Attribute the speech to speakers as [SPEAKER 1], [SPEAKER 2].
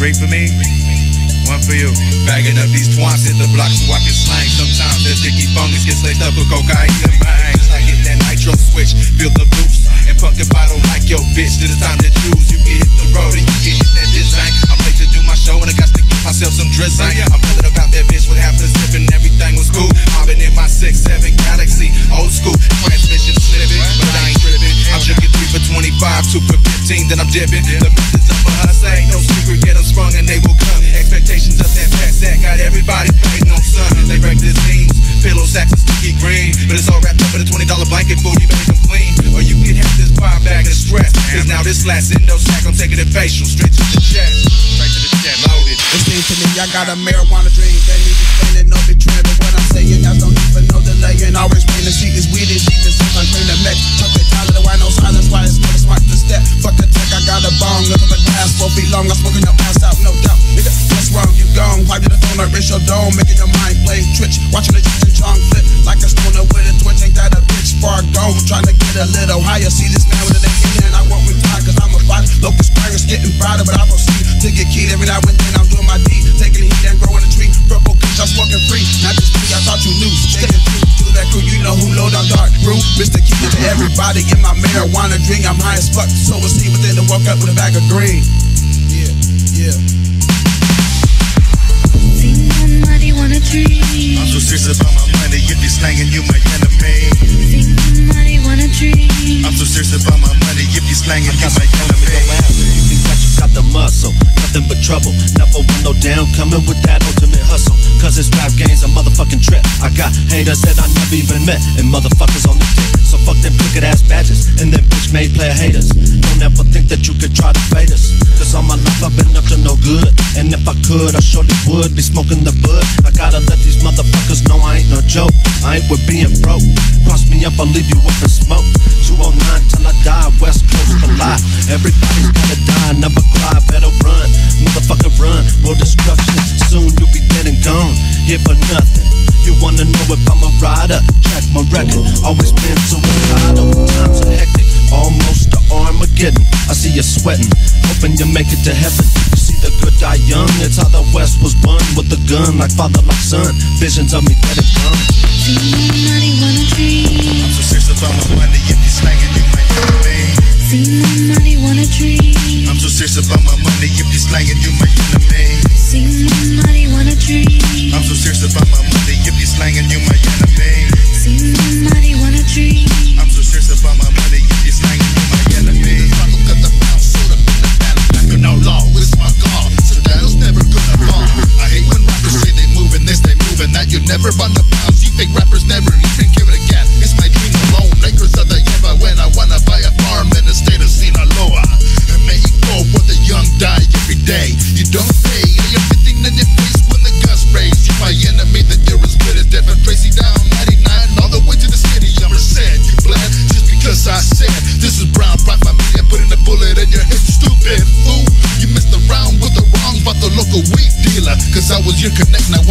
[SPEAKER 1] Three for me, one for you.
[SPEAKER 2] Bagging up these twants hit the block so I can slang. Sometimes that sticky fungus gets laced up with cocaine. Just like hit that nitro switch, feel the boost. And punk the bottle like your bitch. Till it's time to choose. You can hit the road and you can hit that design. I'm late to do my show and I got to give myself some drizzling. I'm pulling about that bitch with half the zip and everything was cool. Mobbing in my 6-7 Galaxie, old school. Transmission slipping, but I ain't tripping. I'm drinking 3 for 25, 2 for 15, then I'm dipping. The this last endo sack, I'm taking it facial, straight to the chest. Straight to the chest, loaded.
[SPEAKER 3] It seems to me I got a marijuana dream. They need to explain it, no betrayal. But what I'm saying, I don't need for no delay. And always rain the sheet is weedy, deep as if I'm train to make. Chuck the dollar, the why no silence, why it's more smart to step. Fuck the tech, I got a bong, live in the glass, four feet long. I'm smoking your ass out, no doubt. Nigga, what's wrong? You gone. Wipe the phone, like racial dome, making your mind play twitch. Watching the and Chong flip like a stoner with a twitch. Ain't that a bitch? Far gone, trying to get a little higher. See this man with an it to everybody in my marijuana drink. I'm high as fuck, so we'll see within the woke up with a bag of green. Yeah, yeah.
[SPEAKER 4] See somebody wanna dream.
[SPEAKER 1] I'm so serious about my money. If you slanging, you my enemy.
[SPEAKER 4] See somebody wanna dream.
[SPEAKER 1] I'm so serious about my money. If you slanging, you my enemy.
[SPEAKER 5] You think that you got the muscle, nothing but trouble. Never want no down coming with that ultimate hustle. Cause this rap game's a motherfucking trip. I got haters that I never even met, and motherfuckers on the dick. So fuck them crooked ass badges, and them bitch made player haters. Don't ever think that you could try to fade us. Cause all my life I've been up to no good. And if I could, I surely would be smoking the bud. I gotta let these motherfuckers know I ain't no joke. I ain't with being broke. Cross me up, I'll leave you up in smoke. 209 till I die, West Coast for life. Everybody's gotta die, never cry, better run. Motherfucker run, world destruction. Gone, here for nothing. You wanna know if I'm a rider? Check my record, always been suicidal. Times are hectic, almost to Armageddon. I see you sweating, hoping you make it to heaven. You see the good die young, it's how the West was born with a gun, like father, like son. Visions of me dead and gone.
[SPEAKER 4] See somebody wanna dream.
[SPEAKER 1] I'm so serious about my money. If you slanging, you my enemy.
[SPEAKER 4] See somebody wanna dream.
[SPEAKER 1] I'm so serious about my money. If you slanging, you
[SPEAKER 6] fake rappers never even give it a gas. It's my dream alone. Lakers of the year, when I wanna buy a farm in the state of Sinaloa. And go for the young die every day. You don't pay, and you're 15 in your face when the guns raise. You my enemy, then you're as good as Devin Tracy down 99 all the way to the city. I'm sad you bled just because I said this is brown pride my media putting a bullet in your head, stupid fool. You missed the round with the wrong, but the local weed dealer. Cause I was your connect, now